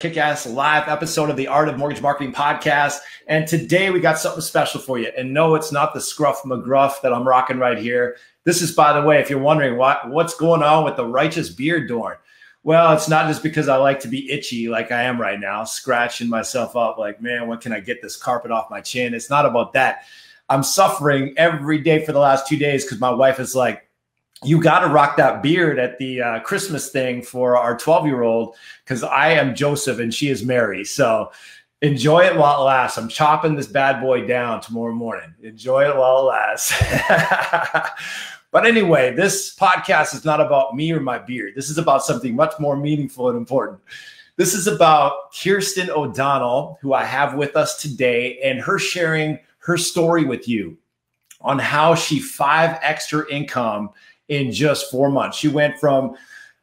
kick ass live episode of the Art of Mortgage Marketing podcast. And today we got something special for you. And no, it's not the Scruff McGruff that I'm rocking right here. This is, by the way, if you're wondering what, what's going on with the righteous beard Doren. Well, it's not just because I like to be itchy like I am right now, scratching myself up like, man, when can I get this carpet off my chin? It's not about that. I'm suffering every day for the last two days because my wife is like, you got to rock that beard at the uh, Christmas thing for our 12 year old because I am Joseph and she is Mary. So enjoy it while it lasts. I'm chopping this bad boy down tomorrow morning. Enjoy it while it lasts. but anyway, this podcast is not about me or my beard. This is about something much more meaningful and important. This is about Kirsten O'Donnell, who I have with us today, and her sharing her story with you on how she five extra income in just four months. She went from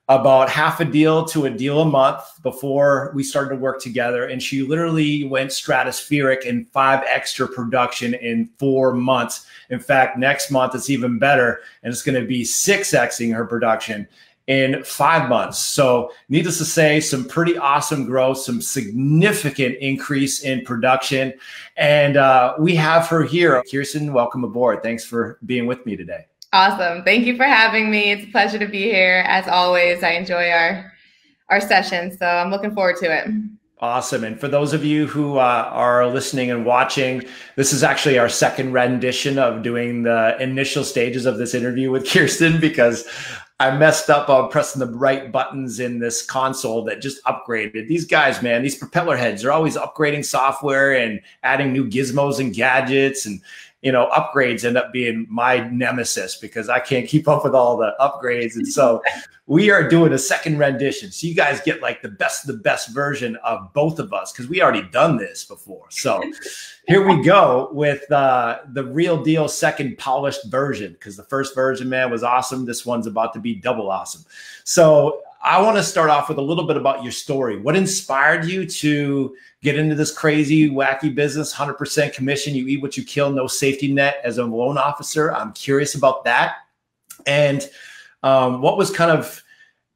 about half a deal to a deal a month before we started to work together. And she literally went stratospheric in five extra production in four months. In fact, next month it's even better. And it's going to be six Xing her production in five months. So, needless to say, some pretty awesome growth, some significant increase in production. And uh, we have her here. Kirsten, welcome aboard. Thanks for being with me today. Awesome. Thank you for having me. It's a pleasure to be here. As always, I enjoy our our session, so I'm looking forward to it. Awesome. And for those of you who uh, are listening and watching, this is actually our second rendition of doing the initial stages of this interview with Kirsten because I messed up on pressing the right buttons in this console that just upgraded. These guys, man, these propeller heads are always upgrading software and adding new gizmos and gadgets and you know, upgrades end up being my nemesis because I can't keep up with all the upgrades. And so we are doing a second rendition. So you guys get like the best of the best version of both of us because we already done this before. So here we go with uh, the real deal second polished version because the first version, man, was awesome. This one's about to be double awesome. So I want to start off with a little bit about your story. What inspired you to get into this crazy, wacky business, 100% commission? You eat what you kill, no safety net as a loan officer. I'm curious about that. And um, what was kind of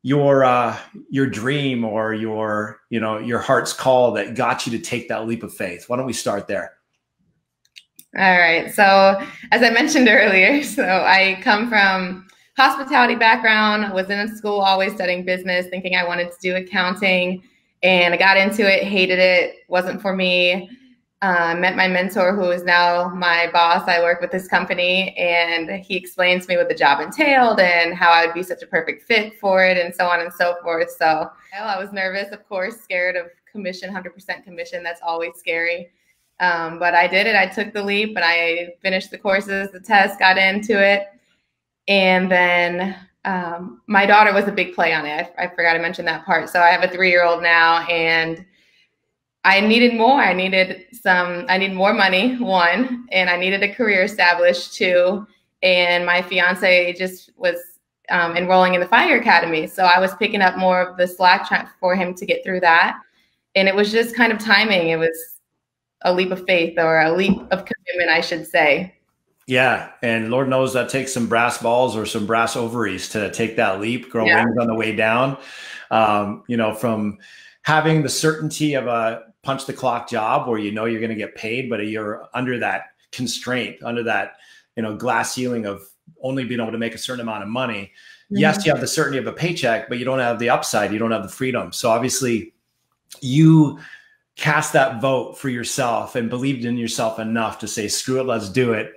your uh, your dream or your you know your heart's call that got you to take that leap of faith? Why don't we start there? All right. So as I mentioned earlier, so I come from hospitality background, was in school always studying business, thinking I wanted to do accounting. And I got into it, hated it, wasn't for me. Uh, met my mentor, who is now my boss. I work with this company, and he explained to me what the job entailed and how I would be such a perfect fit for it, and so on and so forth. So I was nervous, of course, scared of commission, 100% commission. That's always scary. Um, but I did it. I took the leap, and I finished the courses, the test, got into it. And then um, my daughter was a big play on it. I, I forgot to mention that part. So I have a three year old now, and I needed more. I needed some, I need more money, one, and I needed a career established, two. And my fiance just was um, enrolling in the fire academy. So I was picking up more of the slack for him to get through that. And it was just kind of timing. It was a leap of faith or a leap of commitment, I should say. Yeah, and Lord knows that takes some brass balls or some brass ovaries to take that leap, grow yeah. wings on the way down. Um, you know, from having the certainty of a punch the clock job where you know you're going to get paid, but you're under that constraint, under that you know glass ceiling of only being able to make a certain amount of money. Mm-hmm. Yes, you have the certainty of a paycheck, but you don't have the upside. You don't have the freedom. So obviously, you cast that vote for yourself and believed in yourself enough to say, "Screw it, let's do it."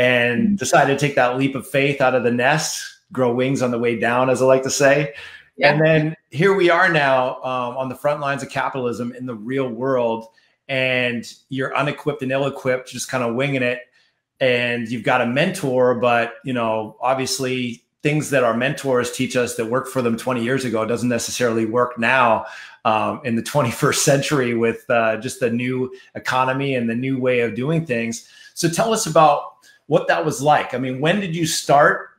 And mm-hmm. decided to take that leap of faith out of the nest, grow wings on the way down, as I like to say. Yeah. And then here we are now um, on the front lines of capitalism in the real world, and you're unequipped and ill-equipped, just kind of winging it. And you've got a mentor, but you know, obviously, things that our mentors teach us that worked for them 20 years ago doesn't necessarily work now um, in the 21st century with uh, just the new economy and the new way of doing things. So, tell us about what that was like. I mean, when did you start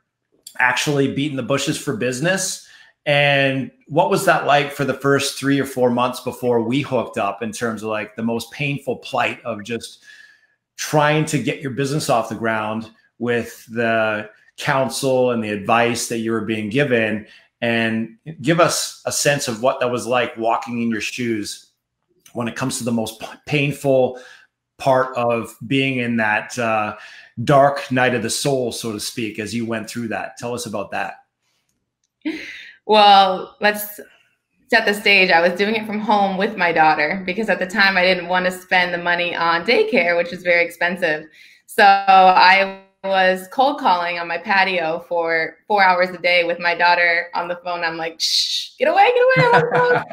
actually beating the bushes for business? And what was that like for the first three or four months before we hooked up in terms of like the most painful plight of just trying to get your business off the ground with the counsel and the advice that you were being given and give us a sense of what that was like walking in your shoes when it comes to the most painful part of being in that uh, dark night of the soul, so to speak, as you went through that. Tell us about that. Well, let's set the stage. I was doing it from home with my daughter because at the time I didn't want to spend the money on daycare, which is very expensive. So I was cold calling on my patio for four hours a day with my daughter on the phone. I'm like, shh, get away, get away.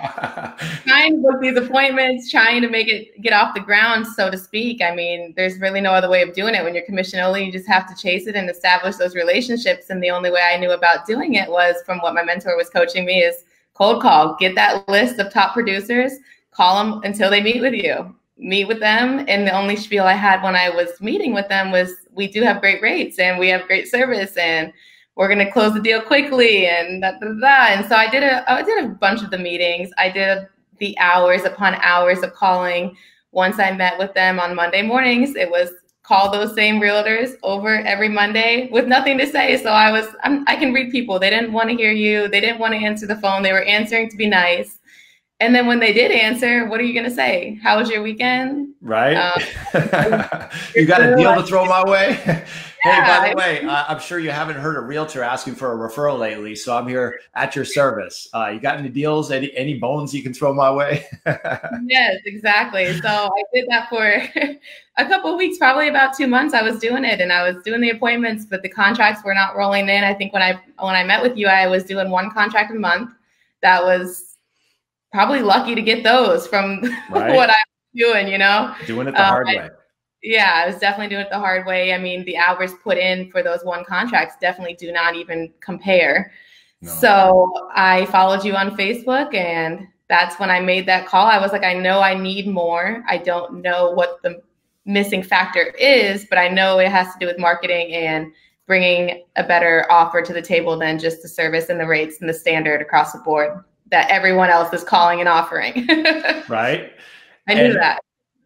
trying to book these appointments, trying to make it get off the ground, so to speak. I mean, there's really no other way of doing it. When you're commission only, you just have to chase it and establish those relationships. And the only way I knew about doing it was from what my mentor was coaching me is cold call, get that list of top producers, call them until they meet with you meet with them. And the only spiel I had when I was meeting with them was, we do have great rates and we have great service and we're going to close the deal quickly and that, And so I did a, I did a bunch of the meetings. I did the hours upon hours of calling. Once I met with them on Monday mornings, it was call those same realtors over every Monday with nothing to say. So I was, I'm, I can read people. They didn't want to hear you. They didn't want to answer the phone. They were answering to be nice. And then when they did answer, what are you going to say? How was your weekend? Right. Um, you got a deal to throw my way? hey, by the way, uh, I'm sure you haven't heard a realtor asking for a referral lately, so I'm here at your service. Uh, you got any deals? Any any bones you can throw my way? yes, exactly. So I did that for a couple weeks, probably about two months. I was doing it, and I was doing the appointments, but the contracts were not rolling in. I think when I when I met with you, I was doing one contract a month. That was probably lucky to get those from right. what I'm doing, you know? Doing it the um, hard way. Yeah, I was definitely doing it the hard way. I mean, the hours put in for those one contracts definitely do not even compare. No. So I followed you on Facebook and that's when I made that call. I was like, I know I need more. I don't know what the missing factor is, but I know it has to do with marketing and bringing a better offer to the table than just the service and the rates and the standard across the board that everyone else is calling and offering. right. I knew and, that.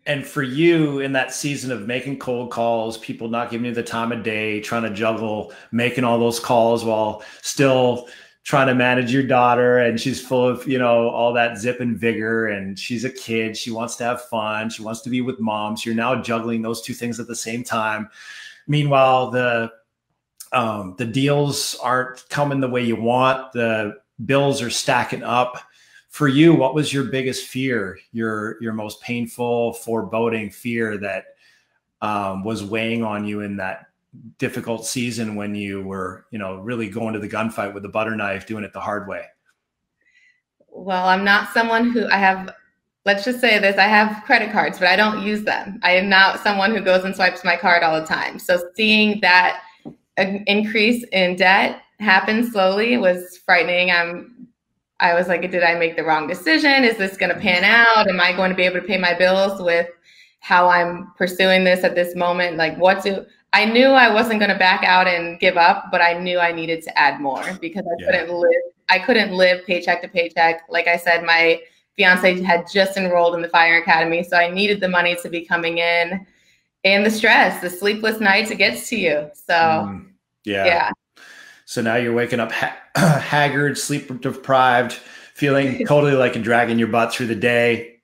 And for you in that season of making cold calls, people not giving you the time of day, trying to juggle making all those calls while still trying to manage your daughter and she's full of you know all that zip and vigor and she's a kid she wants to have fun she wants to be with mom so you're now juggling those two things at the same time meanwhile the um, the deals aren't coming the way you want the bills are stacking up. For you what was your biggest fear your your most painful foreboding fear that um, was weighing on you in that difficult season when you were you know really going to the gunfight with the butter knife doing it the hard way? Well i'm not someone who i have let's just say this i have credit cards but i don't use them. I am not someone who goes and swipes my card all the time. So seeing that increase in debt happened slowly was frightening. I'm I was like, did I make the wrong decision? Is this going to pan out? Am I going to be able to pay my bills with how I'm pursuing this at this moment? Like, what do I knew I wasn't going to back out and give up, but I knew I needed to add more because I yeah. couldn't live. I couldn't live paycheck to paycheck. Like I said, my fiance had just enrolled in the fire academy, so I needed the money to be coming in, and the stress, the sleepless nights, it gets to you. So, mm, yeah, yeah. So now you're waking up ha- haggard, sleep deprived, feeling totally like a dragging your butt through the day.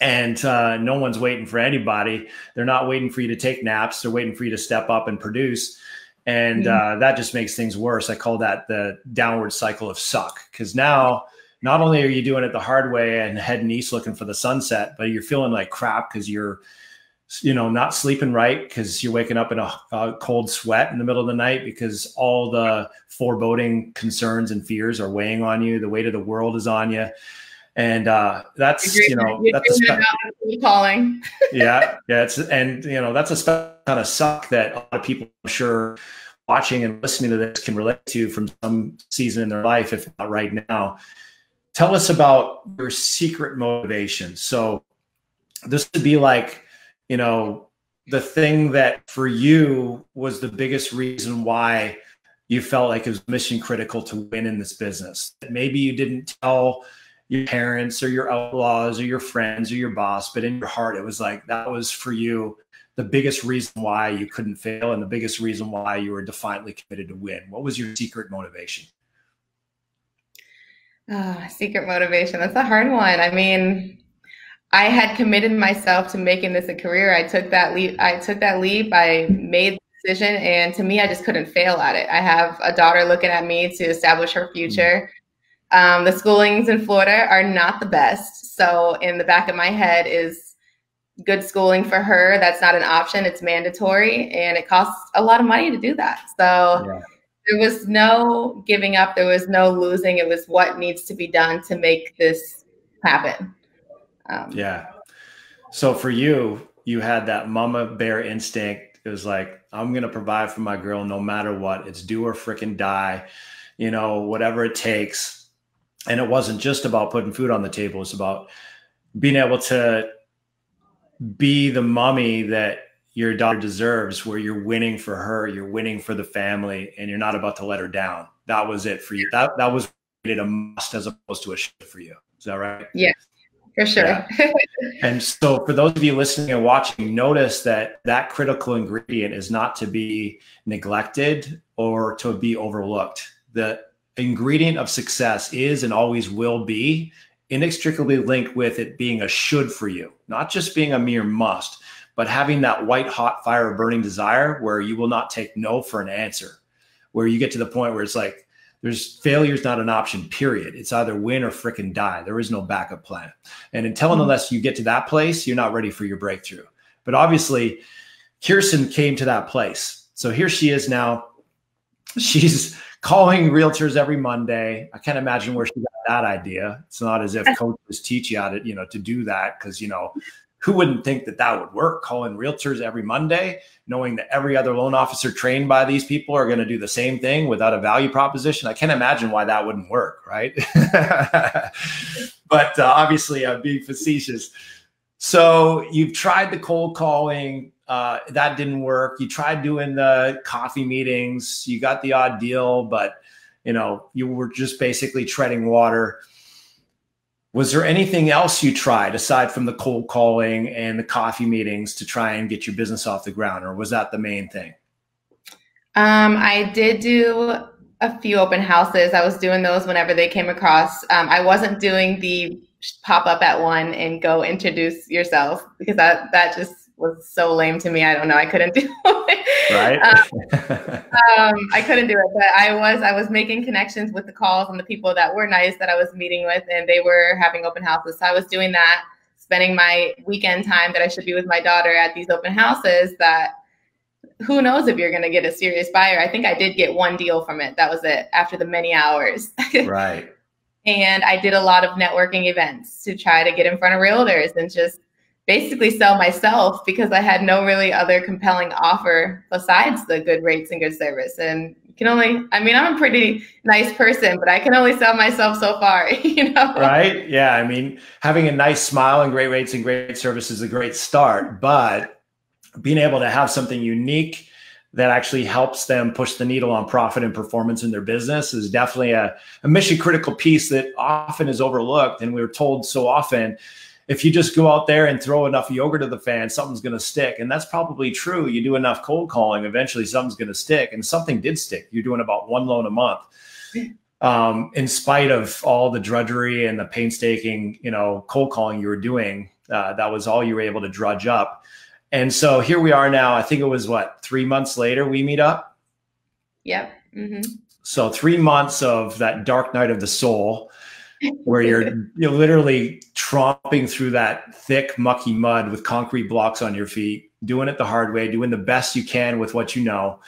And uh, no one's waiting for anybody. They're not waiting for you to take naps. They're waiting for you to step up and produce. And mm-hmm. uh, that just makes things worse. I call that the downward cycle of suck. Because now, not only are you doing it the hard way and heading east looking for the sunset, but you're feeling like crap because you're you know, not sleeping right because you're waking up in a, a, cold sweat in the middle of the night because all the foreboding concerns and fears are weighing on you. The weight of the world is on you. And uh, that's you know that's spe- calling. yeah, yeah. It's and you know that's a spe- kind of suck that a lot of people, I'm sure, watching and listening to this can relate to from some season in their life, if not right now. Tell us about your secret motivation. So this would be like you know, the thing that for you was the biggest reason why you felt like it was mission critical to win in this business. Maybe you didn't tell your parents or your outlaws or your friends or your boss, but in your heart, it was like that was for you the biggest reason why you couldn't fail and the biggest reason why you were defiantly committed to win. What was your secret motivation? Oh, secret motivation. That's a hard one. I mean, I had committed myself to making this a career. I took that leap. I took that leap. I made the decision, and to me, I just couldn't fail at it. I have a daughter looking at me to establish her future. Um, the schoolings in Florida are not the best, so in the back of my head is good schooling for her. That's not an option. It's mandatory, and it costs a lot of money to do that. So. Yeah there was no giving up there was no losing it was what needs to be done to make this happen um, yeah. So for you you had that mama bear instinct. It was like i'm gonna provide for my girl no matter what. It's do or freaking die you know whatever it takes. And it wasn't just about putting food on the table. It's about being able to be the mommy that your daughter deserves where you're winning for her you're winning for the family and you're not about to let her down. That was it for you. That that was it a must as opposed to a shift for you. Is that right? Yeah for sure yeah. and so for those of you listening and watching notice that that critical ingredient is not to be neglected or to be overlooked the ingredient of success is and always will be inextricably linked with it being a should for you not just being a mere must but having that white hot fire of burning desire where you will not take no for an answer, where you get to the point where it's like, there's failure is not an option, period. It's either win or freaking die. There is no backup plan. And until and hmm. unless you get to that place, you're not ready for your breakthrough. But obviously, Kirsten came to that place. So here she is now. She's calling realtors every Monday. I can't imagine where she got that idea. It's not as if coaches teach you how to, you know, to do that because, you know, who wouldn't think that that would work? Calling realtors every Monday, knowing that every other loan officer trained by these people are going to do the same thing without a value proposition. I can't imagine why that wouldn't work, right? but uh, obviously, I'm being facetious. So you've tried the cold calling. Uh, that didn't work. You tried doing the coffee meetings. You got the odd deal, but you know you were just basically treading water was there anything else you tried aside from the cold calling and the coffee meetings to try and get your business off the ground, or was that the main thing? Um, I did do a few open houses. I was doing those whenever they came across. Um, I wasn't doing the pop up at one and go introduce yourself because that that just was so lame to me. I don't know. I couldn't do it. Right. um, um, I couldn't do it, but I was I was making connections with the calls and the people that were nice that I was meeting with, and they were having open houses. So I was doing that, spending my weekend time that I should be with my daughter at these open houses. That who knows if you're going to get a serious buyer? I think I did get one deal from it. That was it. After the many hours. right. And I did a lot of networking events to try to get in front of realtors and just basically sell myself because I had no really other compelling offer besides the good rates and good service. And you can only, I mean, I'm a pretty nice person, but I can only sell myself so far, you know? Right. Yeah. I mean, having a nice smile and great rates and great service is a great start, but being able to have something unique that actually helps them push the needle on profit and performance in their business is definitely a, a mission critical piece that often is overlooked. And we're told so often, if you just go out there and throw enough yogurt to the fan, something's going to stick. And that's probably true. You do enough cold calling, eventually something's going to stick. And something did stick. You're doing about one loan a month. Um, in spite of all the drudgery and the painstaking, you know, cold calling you were doing, uh, that was all you were able to drudge up. And so here we are now. I think it was what three months later we meet up. Yep. Mm-hmm. So three months of that dark night of the soul where you're you're literally tromping through that thick mucky mud with concrete blocks on your feet doing it the hard way doing the best you can with what you know.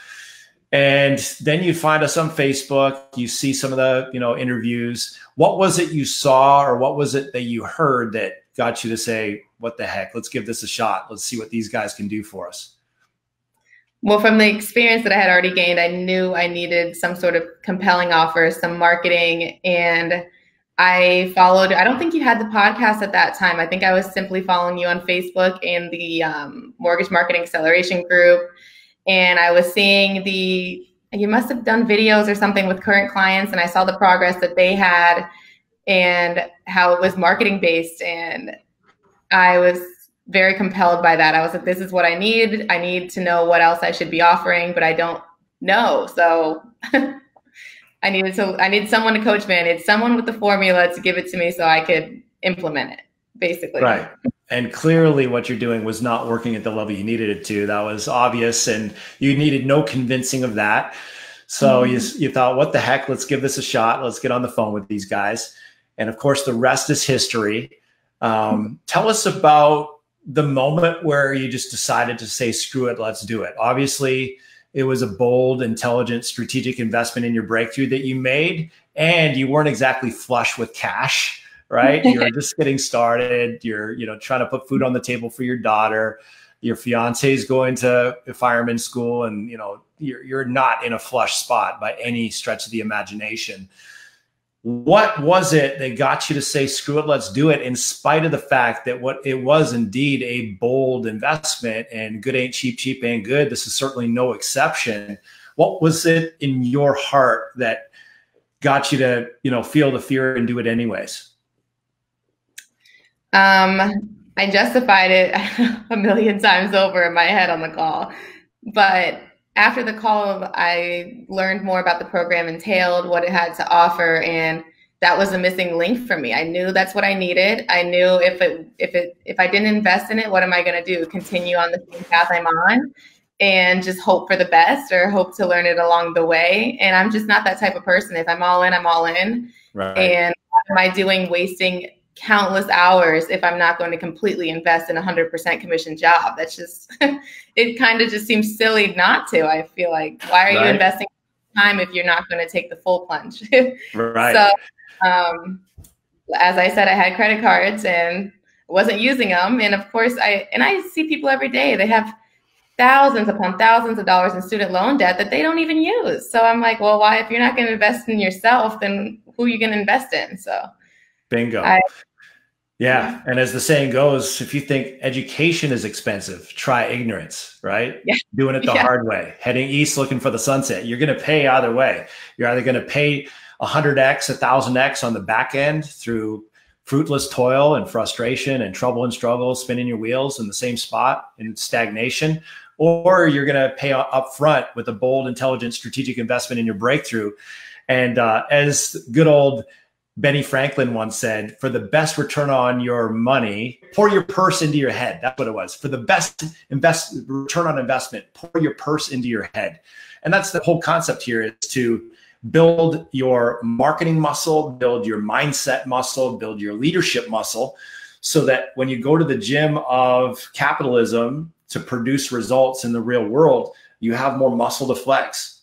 And then you find us on facebook you see some of the you know interviews. What was it you saw or what was it that you heard that got you to say what the heck? Let's give this a shot. Let's see what these guys can do for us. Well, from the experience that I had already gained, I knew I needed some sort of compelling offer, some marketing, and I followed, I don't think you had the podcast at that time. I think I was simply following you on Facebook and the um, Mortgage Marketing Acceleration Group. And I was seeing the, you must have done videos or something with current clients. And I saw the progress that they had and how it was marketing based. And I was very compelled by that. I was like, this is what I need. I need to know what else I should be offering, but I don't know. So I needed to I needed someone to coach me. I needed someone with the formula to give it to me so I could implement it, basically. Right. And clearly what you're doing was not working at the level you needed it to. That was obvious and you needed no convincing of that. So mm-hmm. you, you thought, what the heck? Let's give this a shot. Let's get on the phone with these guys. And of course, the rest is history. Um, tell us about the moment where you just decided to say, screw it, let's do it. Obviously, it was a bold, intelligent, strategic investment in your breakthrough that you made, and you weren't exactly flush with cash, right? You're just getting started. You're, you know, trying to put food on the table for your daughter. Your fiance is going to fireman school, and you know you're you're not in a flush spot by any stretch of the imagination what was it that got you to say screw it let's do it in spite of the fact that what it was indeed a bold investment and good ain't cheap cheap ain't good. This is certainly no exception. What was it in your heart that got you to you know feel the fear and do it anyways? Um i justified it a million times over in my head on the call but after the call, I learned more about the program entailed, what it had to offer, and that was a missing link for me. I knew that's what I needed. I knew if it if it if I didn't invest in it, what am I going to do? Continue on the same path I'm on and just hope for the best or hope to learn it along the way. And I'm just not that type of person. If I'm all in, I'm all in. Right. And am I doing wasting countless hours if I'm not going to completely invest in a 100% commission job. That's just, it kind of just seems silly not to. I feel like, why are right. you investing time if you're not going to take the full plunge? right. So, um, as I said, I had credit cards and wasn't using them. And of course, I, and I see people every day, they have thousands upon thousands of dollars in student loan debt that they don't even use. So I'm like, well, why, if you're not going to invest in yourself, then who are you going to invest in? So, Bingo. I, yeah. And as the saying goes, if you think education is expensive, try ignorance, right? Yeah. Doing it the yeah. hard way, heading east looking for the sunset. You're going to pay either way. You're either going to pay 100x, 1000x on the back end through fruitless toil and frustration and trouble and struggle, spinning your wheels in the same spot in stagnation, or you're going to pay up front with a bold, intelligent, strategic investment in your breakthrough. And uh, as good old Benny Franklin once said, for the best return on your money, pour your purse into your head. That's what it was. For the best invest return on investment, pour your purse into your head. And that's the whole concept here is to build your marketing muscle, build your mindset muscle, build your leadership muscle so that when you go to the gym of capitalism to produce results in the real world, you have more muscle to flex.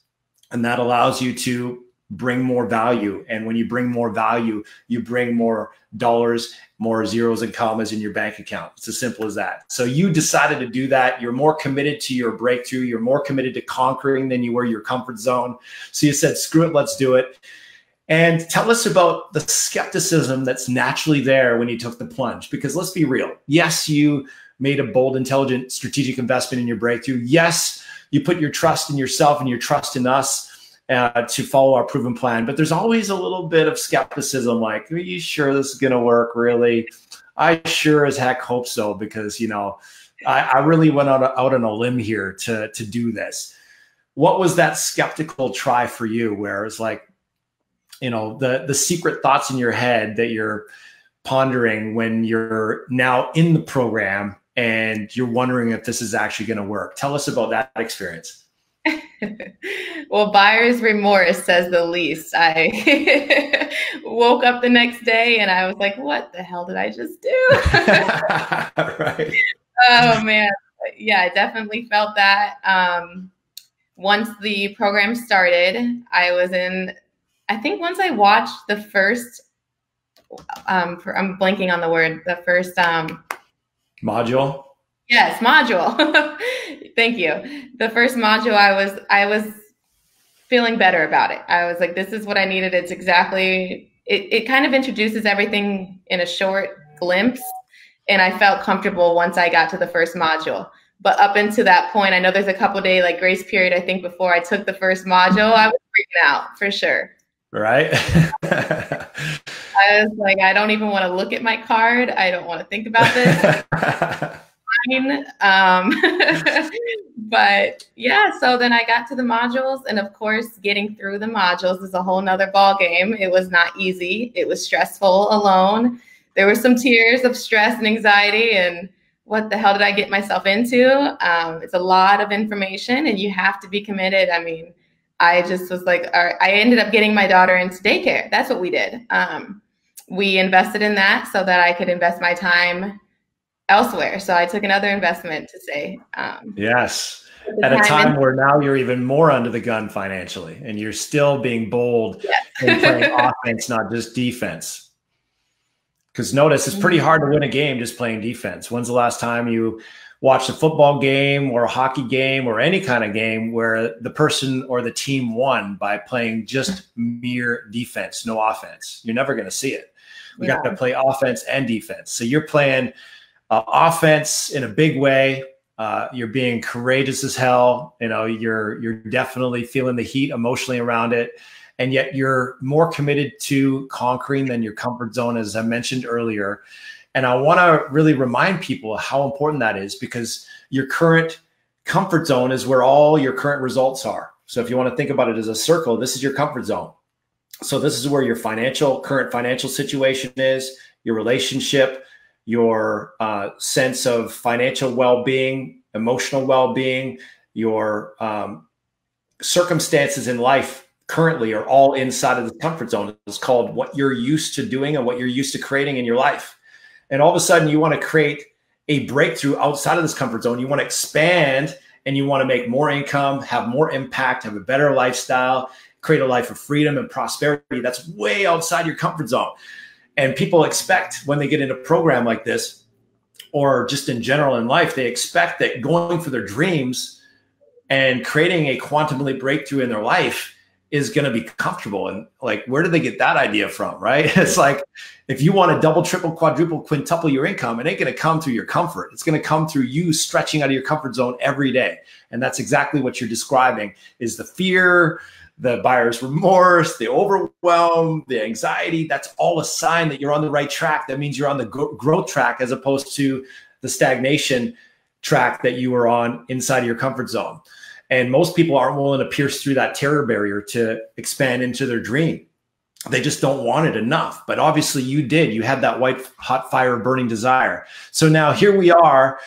And that allows you to bring more value. And when you bring more value, you bring more dollars, more zeros and commas in your bank account. It's as simple as that. So you decided to do that. You're more committed to your breakthrough. You're more committed to conquering than you were your comfort zone. So you said, screw it, let's do it. And tell us about the skepticism that's naturally there when you took the plunge. Because let's be real. Yes, you made a bold, intelligent, strategic investment in your breakthrough. Yes, you put your trust in yourself and your trust in us uh, to follow our proven plan. But there's always a little bit of skepticism like, are you sure this is going to work really? I sure as heck hope so because, you know, I, I really went out, out on a limb here to, to do this. What was that skeptical try for you where it's like, you know, the, the secret thoughts in your head that you're pondering when you're now in the program and you're wondering if this is actually going to work? Tell us about that experience. well, buyer's remorse says the least. I woke up the next day and I was like, what the hell did I just do? right. Oh, man. Yeah, I definitely felt that. Um, once the program started, I was in, I think once I watched the first, um, I'm blanking on the word, the first um, module. Yes, module. Thank you. The first module I was I was feeling better about it. I was like, this is what I needed. It's exactly it, it kind of introduces everything in a short glimpse. And I felt comfortable once I got to the first module. But up until that point, I know there's a couple day like grace period, I think, before I took the first module, I was freaking out for sure. Right. I was like, I don't even want to look at my card. I don't want to think about this. Um, but yeah, so then I got to the modules, and of course, getting through the modules is a whole nother ball game. It was not easy. It was stressful alone. There were some tears of stress and anxiety, and what the hell did I get myself into? Um, it's a lot of information, and you have to be committed. I mean, I just was like, all right, I ended up getting my daughter into daycare. That's what we did. Um, we invested in that so that I could invest my time elsewhere. So I took another investment to say, um, yes. At a time where now you're even more under the gun financially, and you're still being bold yes. and playing offense, not just defense. Because notice it's pretty hard to win a game just playing defense. When's the last time you watched a football game or a hockey game or any kind of game where the person or the team won by playing just mere defense, no offense? You're never going to see it. We yeah. got to play offense and defense. So you're playing uh, offense in a big way. Uh, you're being courageous as hell. You know, you're you're definitely feeling the heat emotionally around it, and yet you're more committed to conquering than your comfort zone, as I mentioned earlier. And I want to really remind people how important that is because your current comfort zone is where all your current results are. So if you want to think about it as a circle, this is your comfort zone. So this is where your financial current financial situation is, your relationship, your uh, sense of financial well-being, emotional well-being, your um, circumstances in life currently are all inside of the comfort zone. It's called what you're used to doing and what you're used to creating in your life. And all of a sudden, you want to create a breakthrough outside of this comfort zone. You want to expand and you want to make more income, have more impact, have a better lifestyle, create a life of freedom and prosperity that's way outside your comfort zone. And people expect when they get in a program like this, or just in general in life, they expect that going for their dreams and creating a quantum leap breakthrough in their life is going to be comfortable. And like, where did they get that idea from? Right. It's like, if you want to double, triple, quadruple, quintuple your income, it ain't going to come through your comfort. It's going to come through you stretching out of your comfort zone every day. And that's exactly what you're describing is the fear, the buyer's remorse, the overwhelm, the anxiety, that's all a sign that you're on the right track. That means you're on the growth track as opposed to the stagnation track that you were on inside of your comfort zone. And most people aren't willing to pierce through that terror barrier to expand into their dream. They just don't want it enough. But obviously, you did. You had that white hot fire burning desire. So now here we are,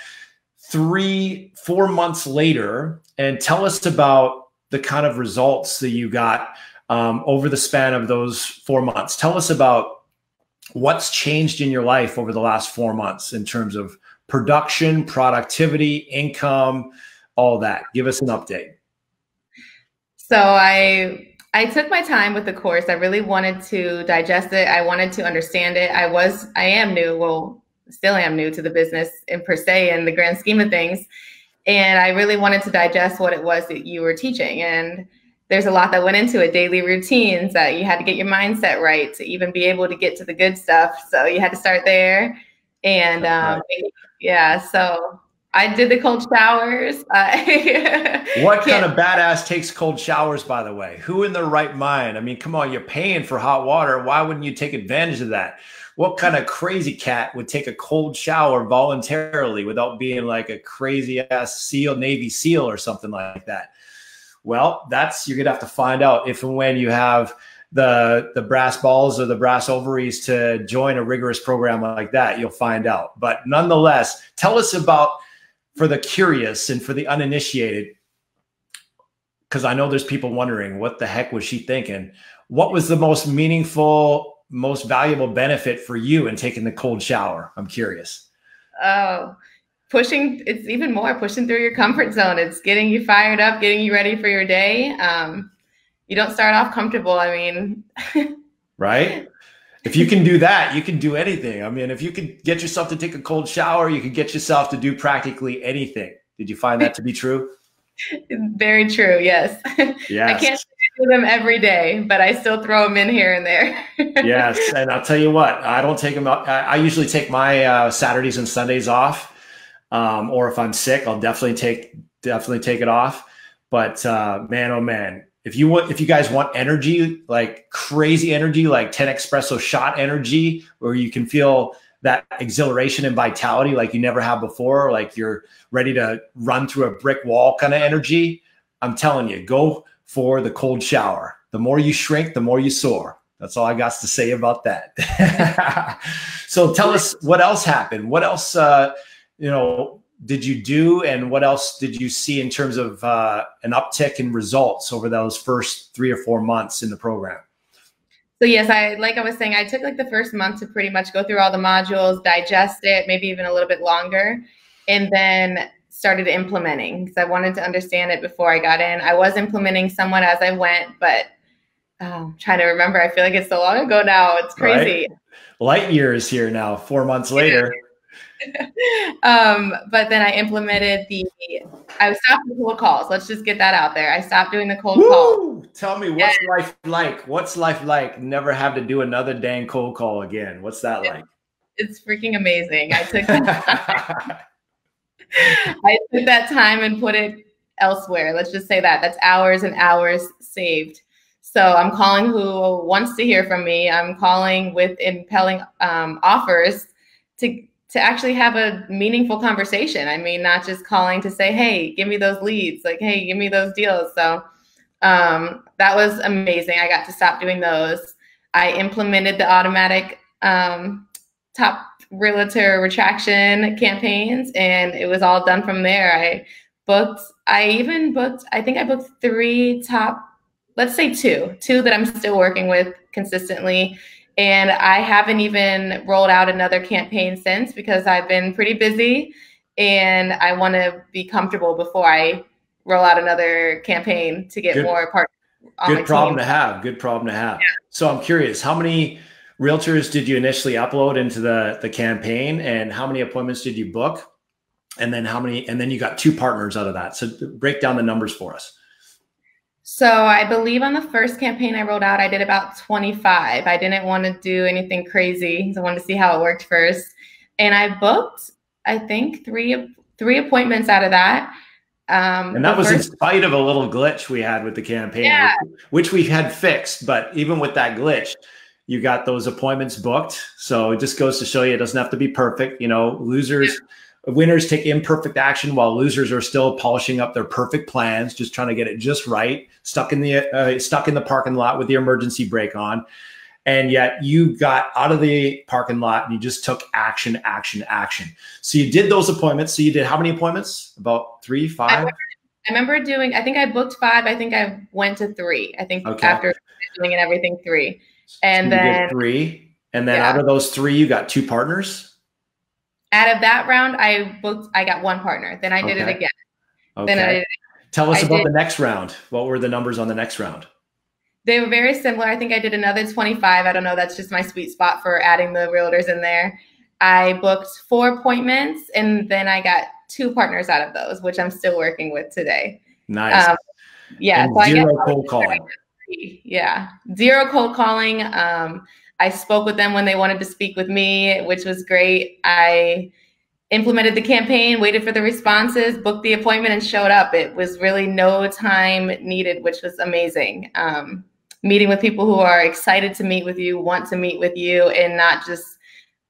three, four months later. And tell us about the kind of results that you got um, over the span of those four months. Tell us about what's changed in your life over the last four months in terms of production, productivity, income, all that. Give us an update. So I I took my time with the course. I really wanted to digest it. I wanted to understand it. I was I am new, well, still am new to the business in per se in the grand scheme of things. And I really wanted to digest what it was that you were teaching. And there's a lot that went into it daily routines that you had to get your mindset right to even be able to get to the good stuff. So you had to start there. And um, yeah, so I did the cold showers. what kind of badass takes cold showers, by the way? Who in their right mind? I mean, come on, you're paying for hot water. Why wouldn't you take advantage of that? What kind of crazy cat would take a cold shower voluntarily without being like a crazy ass SEAL, Navy SEAL or something like that? Well, that's you're gonna have to find out if and when you have the the brass balls or the brass ovaries to join a rigorous program like that. You'll find out. But nonetheless, tell us about for the curious and for the uninitiated, because I know there's people wondering what the heck was she thinking. What was the most meaningful most valuable benefit for you in taking the cold shower? I'm curious. Oh, pushing, it's even more pushing through your comfort zone. It's getting you fired up, getting you ready for your day. Um, you don't start off comfortable. I mean, right? If you can do that, you can do anything. I mean, if you can get yourself to take a cold shower, you can get yourself to do practically anything. Did you find that to be true? Very true. Yes. Yes. I can't them every day, but I still throw them in here and there. yes, and I'll tell you what, I don't take them out. I usually take my uh, Saturdays and Sundays off, um, or if I'm sick, I'll definitely take definitely take it off. But uh, man, oh man, if you want, if you guys want energy, like crazy energy, like 10 espresso shot energy, where you can feel that exhilaration and vitality like you never have before, like you're ready to run through a brick wall kind of energy, I'm telling you, go for the cold shower. The more you shrink, the more you soar. That's all I got to say about that. so tell us what else happened. What else, uh, you know, did you do, and what else did you see in terms of uh, an uptick in results over those first three or four months in the program? So yes, I like I was saying, I took like the first month to pretty much go through all the modules, digest it, maybe even a little bit longer, and then started implementing because I wanted to understand it before I got in. I was implementing somewhat as I went, but um, trying to remember. I feel like it's so long ago now. It's crazy. Right? Light years here now, four months later. um, but then I implemented the. I stopped the cold calls. Let's just get that out there. I stopped doing the cold Woo! calls. Tell me what's yeah. life like? What's life like? Never have to do another dang cold call again. What's that like? It's freaking amazing. I took. I took that time and put it elsewhere. Let's just say that. That's hours and hours saved. So I'm calling who wants to hear from me. I'm calling with impelling um, offers to to actually have a meaningful conversation. I mean, not just calling to say, "Hey, give me those leads," like, "Hey, give me those deals." So um, that was amazing. I got to stop doing those. I implemented the automatic um, top realtor attraction campaigns, and it was all done from there. I booked. I even booked. I think I booked three top let's say two, two that I'm still working with consistently. And I haven't even rolled out another campaign since because I've been pretty busy and I want to be comfortable before I roll out another campaign to get good, more partners. Good problem team. to have. Good problem to have. Yeah. So I'm curious, how many realtors did you initially upload into the, the campaign and how many appointments did you book? And then how many, and then you got two partners out of that. So break down the numbers for us. So I believe on the first campaign I rolled out, I did about 25. I didn't want to do anything crazy. So I wanted to see how it worked first. And I booked, I think, three three appointments out of that. Um, and that was first- in spite of a little glitch we had with the campaign, yeah. which, which we had fixed. But even with that glitch, you got those appointments booked. So it just goes to show you it doesn't have to be perfect. You know, losers. Yeah winners take imperfect action while losers are still polishing up their perfect plans, just trying to get it just right, stuck in the uh, stuck in the parking lot with the emergency brake on. And yet you got out of the parking lot and you just took action, action, action. So you did those appointments. So you did how many appointments? About three, five? I remember, I remember doing, I think I booked five. I think I went to three. I think okay. after doing and everything, three. And so then three. And then yeah. out of those three, you got two partners out of that round, I booked. I got one partner. Then I did okay. it again. Okay. Then I did Tell us I about did, the next round. What were the numbers on the next round? They were very similar. I think I did another 25. I don't know. That's just my sweet spot for adding the realtors in there. I booked four appointments and then I got two partners out of those, which I'm still working with today. Nice. Um, yeah. And so zero cold calling. Yeah. Zero cold calling. Um, I spoke with them when they wanted to speak with me, which was great. I implemented the campaign, waited for the responses, booked the appointment, and showed up. It was really no time needed, which was amazing. Um, meeting with people who are excited to meet with you, want to meet with you, and not just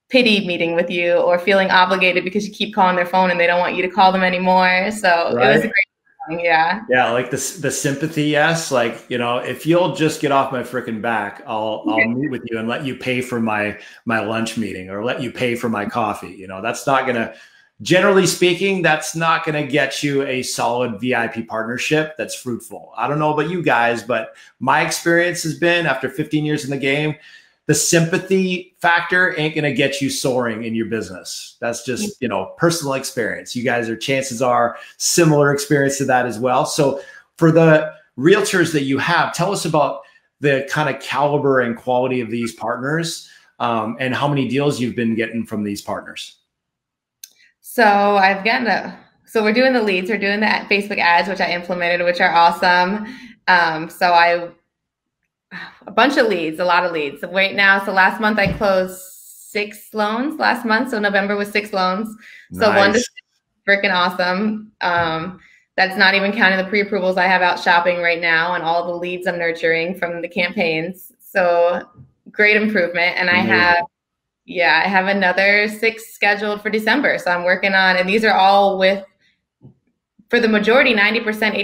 pity meeting with you or feeling obligated because you keep calling their phone and they don't want you to call them anymore. So right. it was a great yeah. Yeah, like the the sympathy, yes. Like you know, if you'll just get off my freaking back, I'll I'll meet with you and let you pay for my my lunch meeting or let you pay for my coffee. You know, that's not gonna. Generally speaking, that's not going to get you a solid VIP partnership that's fruitful. I don't know about you guys, but my experience has been after 15 years in the game, the sympathy factor ain't going to get you soaring in your business. That's just, you know, personal experience. You guys are chances are similar experience to that as well. So for the realtors that you have, tell us about the kind of caliber and quality of these partners um, and how many deals you've been getting from these partners. So I've gotten a, so we're doing the leads, we're doing the Facebook ads, which I implemented, which are awesome. Um, so I a bunch of leads, a lot of leads. So right now, so last month I closed six loans last month. So November was six loans. So nice. one freaking awesome. Um, that's not even counting the pre-approvals I have out shopping right now and all the leads I'm nurturing from the campaigns. So great improvement. And I have, yeah, I have another six scheduled for December. So I'm working on, and these are all with, for the majority, 90%,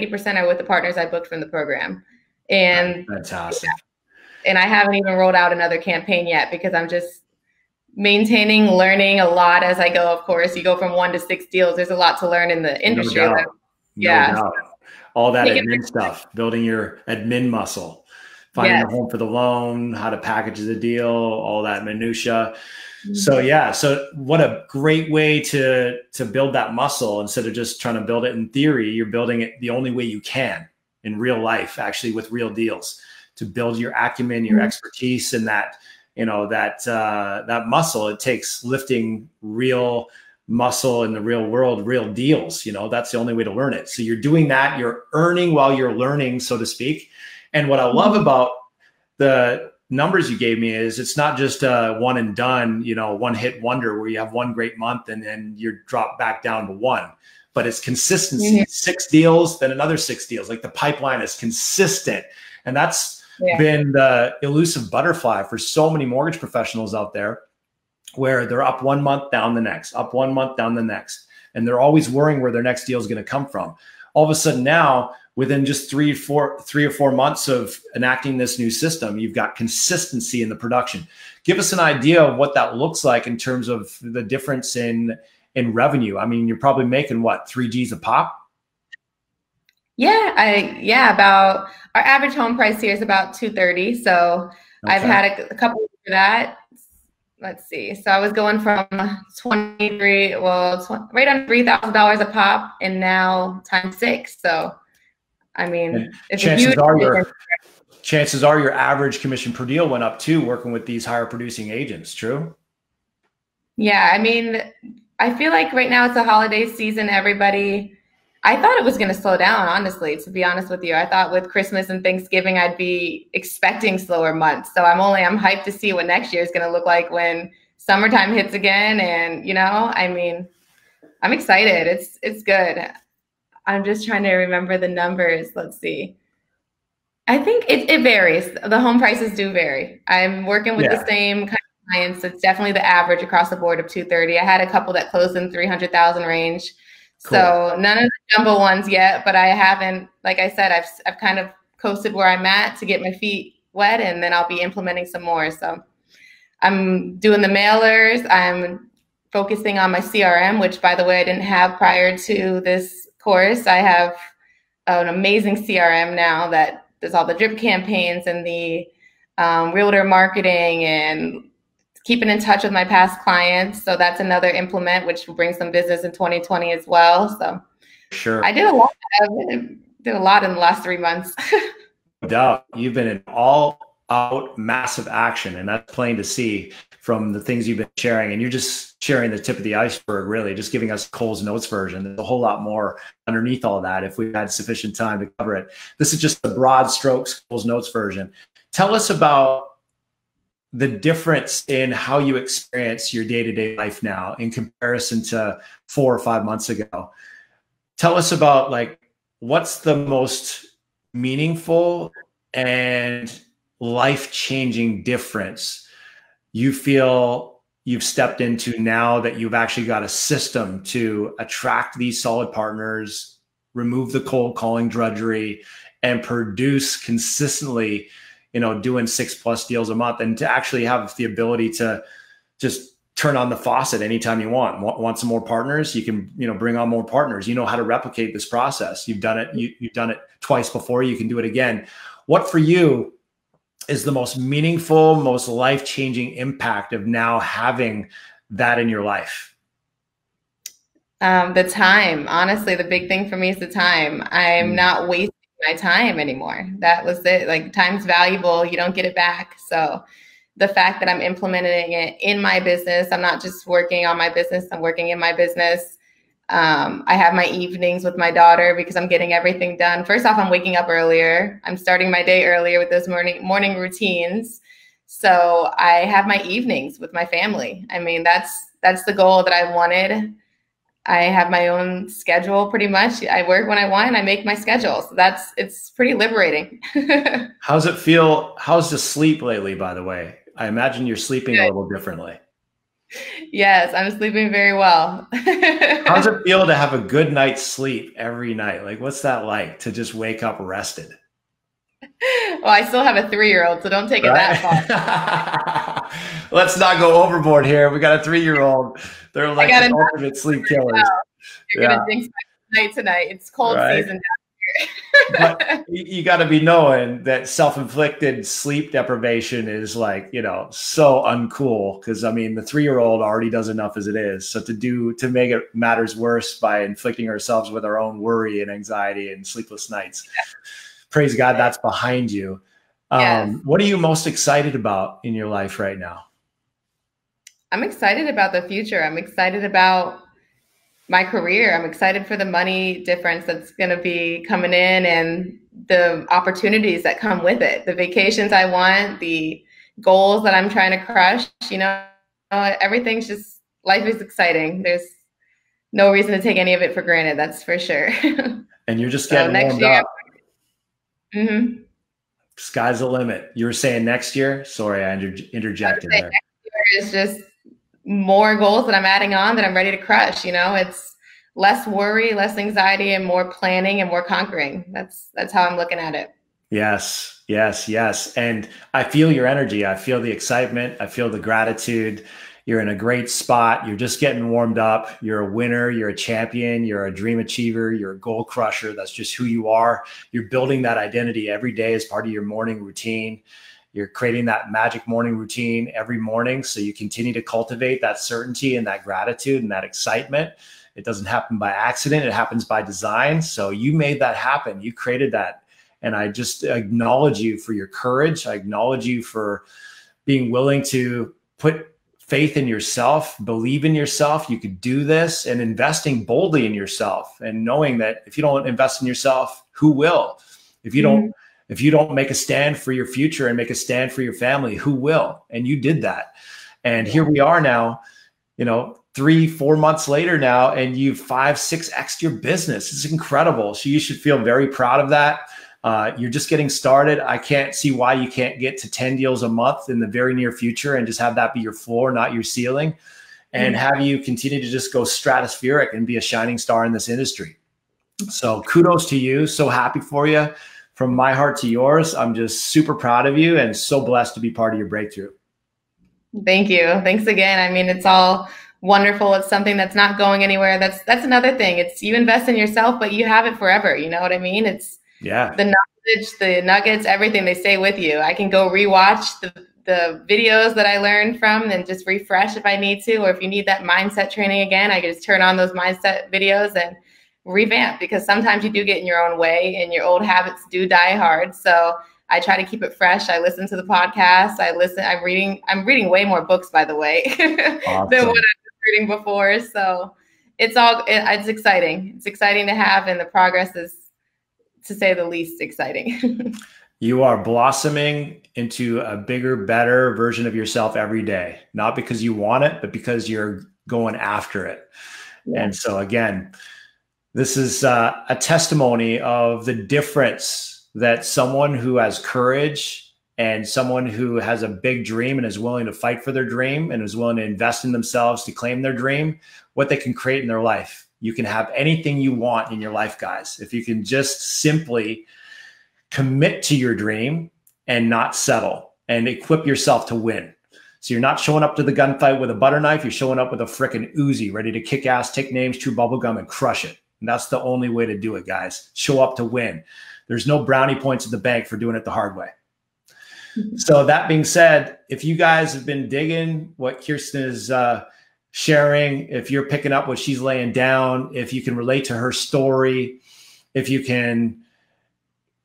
80% are with the partners I booked from the program. And that's awesome. And I haven't even rolled out another campaign yet because I'm just maintaining, learning a lot as I go. Of course, you go from one to six deals. There's a lot to learn in the industry. No no yeah. All that admin stuff, building your admin muscle finding yes. a home for the loan, how to package the deal, all that minutia. Mm-hmm. So yeah, so what a great way to to build that muscle instead of just trying to build it in theory. You're building it the only way you can in real life, actually with real deals, to build your acumen, your mm-hmm. expertise, and that you know that uh, that muscle. It takes lifting real muscle in the real world, real deals. You know that's the only way to learn it. So you're doing that. You're earning while you're learning, so to speak and what I love mm-hmm. about the numbers you gave me is it's not just a one and done, you know, one hit wonder where you have one great month and then you're dropped back down to one, but it's consistency. Mm-hmm. Six deals, then another six deals. Like the pipeline is consistent. And that's yeah. been the elusive butterfly for so many mortgage professionals out there where they're up one month down the next, up one month down the next. And they're always worrying where their next deal is going to come from. All of a sudden now within just three, four, three or four months of enacting this new system, you've got consistency in the production. Give us an idea of what that looks like in terms of the difference in in revenue. I mean, you're probably making what three G's a pop. Yeah, I yeah about our average home price here is about two thirty. So okay. I've had a, a couple of that. Let's see. So I was going from twenty three, well, 20, right on three thousand dollars a pop, and now times six. So I mean, chances are your chances are your average commission per deal went up too, working with these higher producing agents. True. Yeah, I mean, I feel like right now it's a holiday season. Everybody, I thought it was going to slow down. Honestly, to be honest with you, I thought with Christmas and Thanksgiving, I'd be expecting slower months. So I'm only I'm hyped to see what next year is going to look like when summertime hits again. And you know, I mean, I'm excited. It's it's good. I'm just trying to remember the numbers. Let's see. I think it, it varies. The home prices do vary. I'm working with yeah. the same kind of clients. It's definitely the average across the board of 230. I had a couple that closed in 300,000 range. Cool. So none of the jumbo ones yet, but I haven't, like I said, I've, I've kind of coasted where I'm at to get my feet wet and then I'll be implementing some more. So I'm doing the mailers. I'm focusing on my CRM, which by the way, I didn't have prior to this course. I have an amazing CRM now that does all the drip campaigns and the um, realtor marketing and keeping in touch with my past clients. So that's another implement, which will bring some business in 2020 as well. So sure, I did a lot. did a lot in the last three months. no doubt, you've been in all out massive action, and that's plain to see from the things you've been sharing. And you're just sharing the tip of the iceberg, really, just giving us Cole's notes version. There's a whole lot more underneath all that if we had sufficient time to cover it. This is just the broad strokes Cole's notes version. Tell us about the difference in how you experience your day-to-day life now in comparison to four or five months ago. Tell us about like what's the most meaningful and life-changing difference you feel you've stepped into now that you've actually got a system to attract these solid partners, remove the cold calling drudgery, and produce consistently, you know, doing six plus deals a month and to actually have the ability to just turn on the faucet anytime you want. want. Want, some more partners? You can, you know, bring on more partners. You know how to replicate this process. You've done it. You, you've done it twice before. You can do it again. What for you is the most meaningful, most life changing impact of now having that in your life? Um, the time. Honestly, the big thing for me is the time. I'm mm. not wasting my time anymore. That was it. Like, time's valuable. You don't get it back. So, the fact that I'm implementing it in my business, I'm not just working on my business, I'm working in my business. Um, I have my evenings with my daughter because I'm getting everything done. First off, I'm waking up earlier. I'm starting my day earlier with those morning morning routines. So I have my evenings with my family. I mean, that's that's the goal that I wanted. I have my own schedule pretty much. I work when I want and I make my schedule. So that's it's pretty liberating. How's it feel? How's the sleep lately, by the way? I imagine you're sleeping Good. a little differently. Yes, I'm sleeping very well. How does it feel to have a good night's sleep every night? Like, what's that like to just wake up rested? Well, I still have a three year old, so don't take it that far. Let's not go overboard here. We got a three year old. They're like the ultimate sleep killers. You're yeah. gonna jinx my night tonight. It's cold right? season but you got to be knowing that self-inflicted sleep deprivation is like you know so uncool because i mean the three-year-old already does enough as it is so to do to make it matters worse by inflicting ourselves with our own worry and anxiety and sleepless nights praise god that's behind you um, yes. what are you most excited about in your life right now i'm excited about the future i'm excited about my career. I'm excited for the money difference that's going to be coming in and the opportunities that come with it. The vacations I want, the goals that I'm trying to crush, you know, everything's just life is exciting. There's no reason to take any of it for granted, that's for sure. and you're just getting so warmed year, up. Mm-hmm. Sky's the limit. You were saying next year? Sorry, I inter- interjected there. Next year is just more goals that I'm adding on that I'm ready to crush. You know, it's less worry, less anxiety, and more planning and more conquering. That's that's how I'm looking at it. Yes, yes, yes. And I feel your energy. I feel the excitement. I feel the gratitude. You're in a great spot. You're just getting warmed up. You're a winner. You're a champion. You're a dream achiever. You're a goal crusher. That's just who you are. You're building that identity every day as part of your morning routine. You're creating that magic morning routine every morning. So you continue to cultivate that certainty and that gratitude and that excitement. It doesn't happen by accident, it happens by design. So you made that happen. You created that. And I just acknowledge you for your courage. I acknowledge you for being willing to put faith in yourself, believe in yourself, you could do this, and investing boldly in yourself and knowing that if you don't invest in yourself, who will? If you mm-hmm. don't if you don't make a stand for your future and make a stand for your family, who will? And you did that. And here we are now, you know, three, four months later now, and you've five, six X your business. It's incredible. So you should feel very proud of that. Uh, you're just getting started. I can't see why you can't get to 10 deals a month in the very near future and just have that be your floor, not your ceiling, and mm-hmm. have you continue to just go stratospheric and be a shining star in this industry. So kudos to you. So happy for you from my heart to yours, I'm just super proud of you and so blessed to be part of your breakthrough. Thank you. Thanks again. I mean, it's all wonderful. It's something that's not going anywhere. That's that's another thing. It's you invest in yourself, but you have it forever. You know what I mean? It's yeah. The knowledge, the nuggets, everything they stay with you. I can go rewatch the the videos that I learned from and just refresh if I need to, or if you need that mindset training again, I can just turn on those mindset videos and revamp because sometimes you do get in your own way and your old habits do die hard. So I try to keep it fresh. I listen to the podcast. I listen. I'm reading. I'm reading way more books, by the way, awesome. than what I was reading before. So it's all. It, it's exciting. It's exciting to have, and the progress is, to say the least, exciting. you are blossoming into a bigger, better version of yourself every day. Not because you want it, but because you're going after it. Yeah. And so again, this is uh, a testimony of the difference that someone who has courage and someone who has a big dream and is willing to fight for their dream and is willing to invest in themselves to claim their dream, what they can create in their life. You can have anything you want in your life, guys. If you can just simply commit to your dream and not settle and equip yourself to win. So you're not showing up to the gunfight with a butter knife. You're showing up with a freaking Uzi, ready to kick ass, take names, chew bubblegum, and crush it. And that's the only way to do it, guys. Show up to win. There's no brownie points at the bank for doing it the hard way. So that being said, if you guys have been digging what Kirsten is uh, sharing, if you're picking up what she's laying down, if you can relate to her story, if you can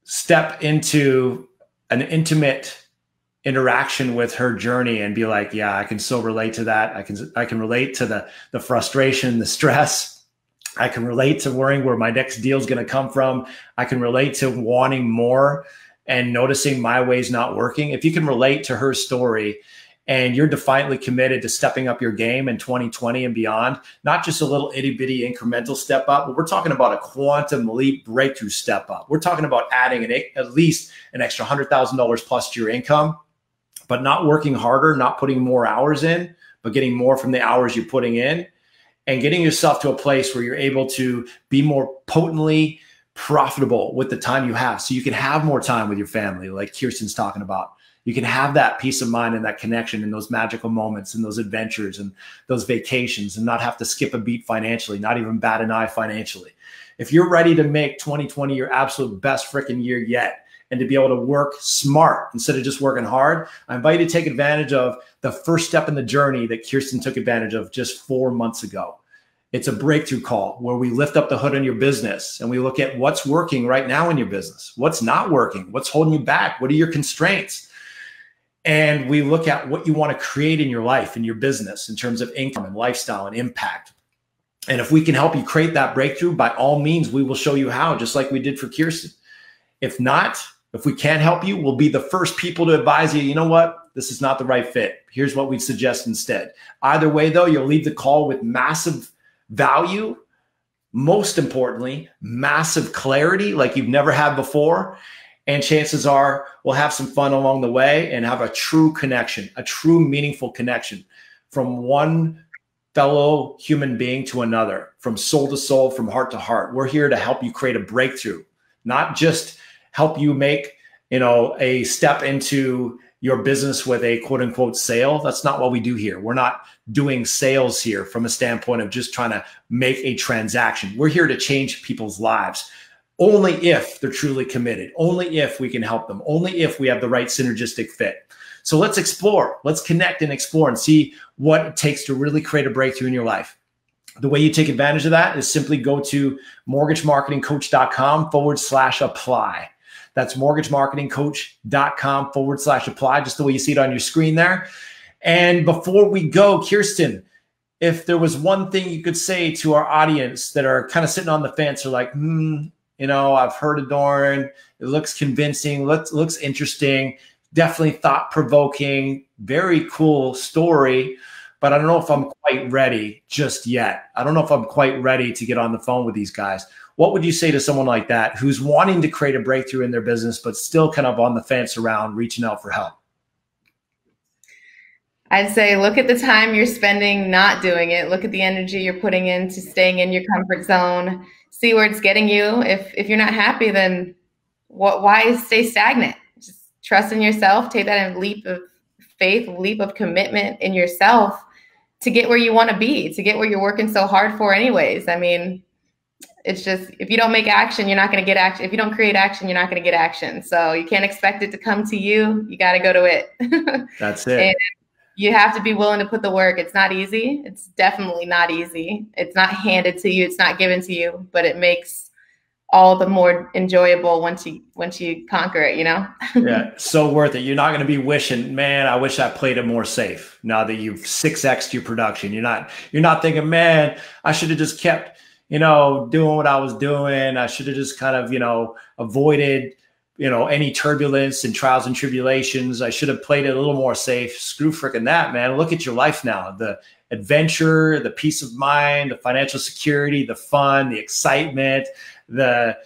step into an intimate interaction with her journey and be like, yeah, I can so relate to that. I can I can relate to the the frustration, the stress, I can relate to worrying where my next deal is going to come from. I can relate to wanting more and noticing my ways not working. If you can relate to her story and you're defiantly committed to stepping up your game in 2020 and beyond, not just a little itty bitty incremental step up, but we're talking about a quantum leap breakthrough step up. We're talking about adding an, at least an extra $100,000 plus to your income, but not working harder, not putting more hours in, but getting more from the hours you're putting in and getting yourself to a place where you're able to be more potently profitable with the time you have. So you can have more time with your family like kirsten's talking about. You can have that peace of mind and that connection in those magical moments and those adventures and those vacations and not have to skip a beat financially not even bat an eye financially. If you're ready to make 2020 your absolute best freaking year yet and to be able to work smart instead of just working hard, I invite you to take advantage of the first step in the journey that Kirsten took advantage of just four months ago. It's a breakthrough call where we lift up the hood on your business and we look at what's working right now in your business, what's not working, what's holding you back, what are your constraints. And we look at what you want to create in your life, in your business, in terms of income and lifestyle and impact. And if we can help you create that breakthrough, by all means, we will show you how, just like we did for Kirsten. If not, if we can't help you, we'll be the first people to advise you, you know what? This is not the right fit. Here's what we'd suggest instead. Either way, though, you'll leave the call with massive value. Most importantly, massive clarity like you've never had before. And chances are we'll have some fun along the way and have a true connection, a true meaningful connection from one fellow human being to another, from soul to soul, from heart to heart. We're here to help you create a breakthrough, not just help you make you know a step into your business with a quote unquote sale that's not what we do here we're not doing sales here from a standpoint of just trying to make a transaction. We're here to change people's lives. Only if they're truly committed. Only if we can help them. Only if we have the right synergistic fit. So let's explore. Let's connect and explore and see what it takes to really create a breakthrough in your life. The way you take advantage of that is simply go to mortgagemarketingcoach.com forward slash apply. That's mortgagemarketingcoach.com forward slash apply, just the way you see it on your screen there. And before we go, Kirsten, if there was one thing you could say to our audience that are kind of sitting on the fence or like, hmm, you know, I've heard Doren, it looks convincing, looks looks interesting, definitely thought provoking, very cool story. But I don't know if I'm quite ready just yet. I don't know if I'm quite ready to get on the phone with these guys. What would you say to someone like that who's wanting to create a breakthrough in their business, but still kind of on the fence around reaching out for help? I'd say look at the time you're spending not doing it. Look at the energy you're putting into staying in your comfort zone. See where it's getting you. If if you're not happy, then what? Why stay stagnant? Just trust in yourself. Take that leap of faith, leap of commitment in yourself to get where you want to be, to get where you're working so hard for. Anyways, I mean, it's just if you don't make action you're not going to get action if you don't create action you're not going to get action so you can't expect it to come to you you got to go to it that's it and you have to be willing to put the work. It's not easy. It's definitely not easy. It's not handed to you. It's not given to you but it makes all the more enjoyable once you once you conquer it you know? Yeah so worth it. You're not going to be wishing man i wish i played it more safe. Now that you've 6x your production you're not you're not thinking man i should have just kept you know, doing what I was doing. I should have just kind of, you know, avoided, you know, any turbulence and trials and tribulations. I should have played it a little more safe. Screw freaking that, man. Look at your life now. The adventure, the peace of mind, the financial security, the fun, the excitement, the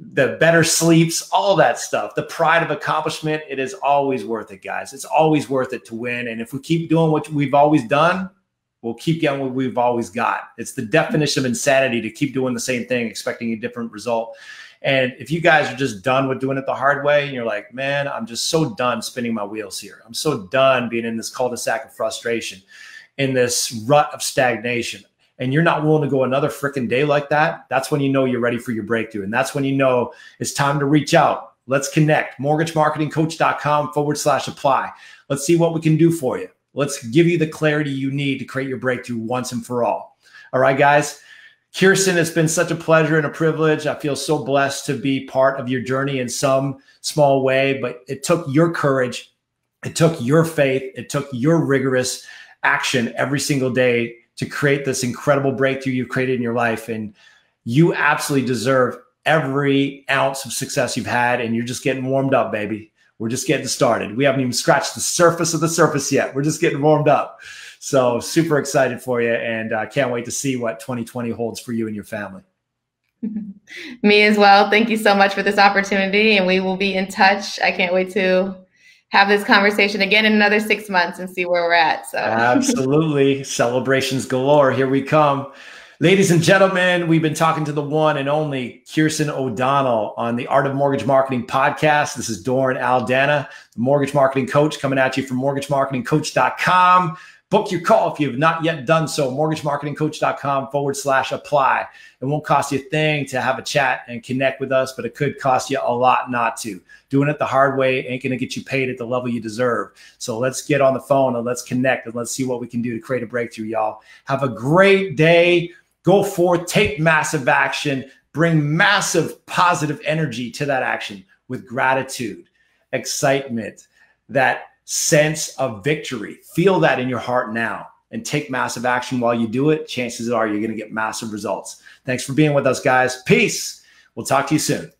the better sleeps, all that stuff, the pride of accomplishment, it is always worth it, guys. It's always worth it to win. And if we keep doing what we've always done, we'll keep getting what we've always got. It's the definition of insanity to keep doing the same thing, expecting a different result. And if you guys are just done with doing it the hard way, and you're like, man, I'm just so done spinning my wheels here. I'm so done being in this cul-de-sac of frustration, in this rut of stagnation. And you're not willing to go another freaking day like that, that's when you know you're ready for your breakthrough. And that's when you know it's time to reach out. Let's connect. Mortgagemarketingcoach.com forward slash apply. Let's see what we can do for you. Let's give you the clarity you need to create your breakthrough once and for all. All right, guys. Kirsten, it's been such a pleasure and a privilege. I feel so blessed to be part of your journey in some small way, but it took your courage, it took your faith, it took your rigorous action every single day to create this incredible breakthrough you've created in your life. And you absolutely deserve every ounce of success you've had, and you're just getting warmed up, baby. We're just getting started. We haven't even scratched the surface of the surface yet. We're just getting warmed up. So super excited for you, and uh, can't wait to see what 2020 holds for you and your family. Me as well. Thank you so much for this opportunity, and we will be in touch. I can't wait to have this conversation again in another six months and see where we're at. So absolutely. Celebrations galore. Here we come. Ladies and gentlemen, we've been talking to the one and only Kirsten O'Donnell on the Art of Mortgage Marketing podcast. This is Doren Aldana, the mortgage marketing coach, coming at you from mortgagemarketingcoach.com. Book your call if you have not yet done so. Mortgagemarketingcoach.com forward slash apply. It won't cost you a thing to have a chat and connect with us, but it could cost you a lot not to. Doing it the hard way ain't going to get you paid at the level you deserve. So let's get on the phone and let's connect and let's see what we can do to create a breakthrough, y'all. Have a great day. Go forth, take massive action, bring massive positive energy to that action with gratitude, excitement, that sense of victory. Feel that in your heart now and take massive action while you do it. Chances are you're going to get massive results. Thanks for being with us, guys. Peace. We'll talk to you soon.